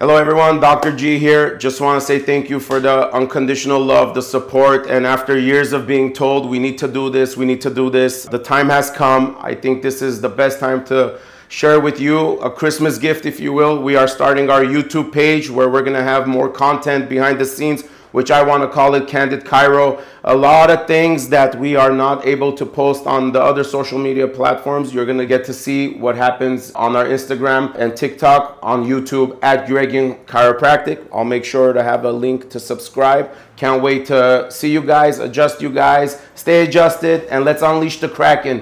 Hello, everyone. Dr. G here. Just want to say thank you for the unconditional love, the support. And after years of being told we need to do this, we need to do this, the time has come. I think this is the best time to share with you a Christmas gift, if you will. We are starting our YouTube page where we're going to have more content behind the scenes which I want to call it Candid Chiro. A lot of things that we are not able to post on the other social media platforms. You're going to get to see what happens on our Instagram and TikTok, on YouTube at Gureghian Chiropractic. I'll make sure to have a link to subscribe. Can't wait to see you guys, adjust you guys, stay adjusted, and let's unleash the Kraken.